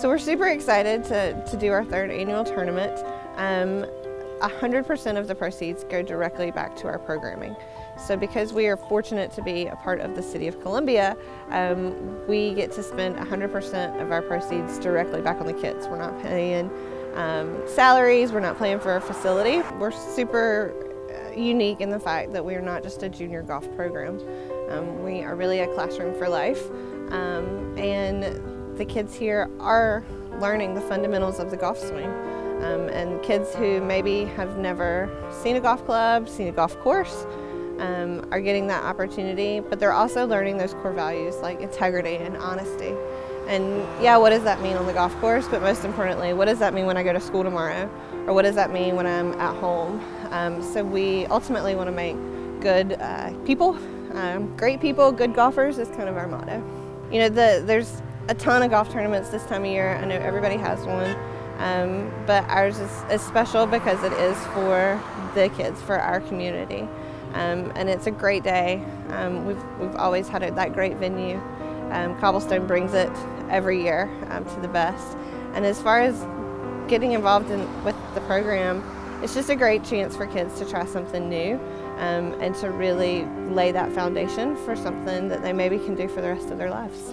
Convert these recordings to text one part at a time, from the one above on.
So we're super excited to, to do our third annual tournament. Um, 100% of the proceeds go directly back to our programming. So because we are fortunate to be a part of the City of Columbia, um, we get to spend 100% of our proceeds directly back on the kids. We're not paying um, salaries, we're not paying for a facility. We're super uh, unique in the fact that we are not just a junior golf program. Um, we are really a classroom for life um, and the kids here are learning the fundamentals of the golf swing. Um, and kids who maybe have never seen a golf club, seen a golf course, um, are getting that opportunity, but they're also learning those core values like integrity and honesty. And yeah, what does that mean on the golf course? But most importantly, what does that mean when I go to school tomorrow? Or what does that mean when I'm at home? Um, so we ultimately want to make good uh, people, um, great people, good golfers is kind of our motto. You know, the, there's a ton of golf tournaments this time of year. I know everybody has one. Um, but ours is, is, special because it is for the kids, for our community. Um, and it's a great day. Um, we've, we've always had that great venue. Um, Cobblestone brings it every year um, to the best. And as far as getting involved in, with the program, it's just a great chance for kids to try something new um, and to really lay that foundation for something that they maybe can do for the rest of their lives.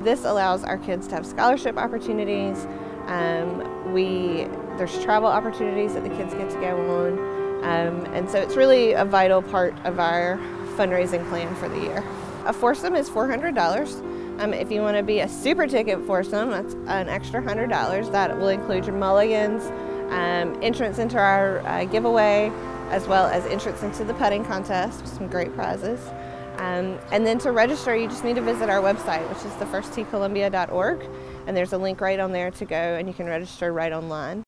This allows our kids to have scholarship opportunities, um, we, there's travel opportunities that the kids get to go on. Um, and so it's really a vital part of our fundraising plan for the year. A foursome is $400. Um, if you want to be a super ticket foursome, that's an extra $100. That will include your mulligans, um, entrance into our uh, giveaway, as well as entrance into the putting contest some great prizes. Um, and then to register, you just need to visit our website, which is thefirsttcolumbia.org, and there's a link right on there to go, and you can register right online.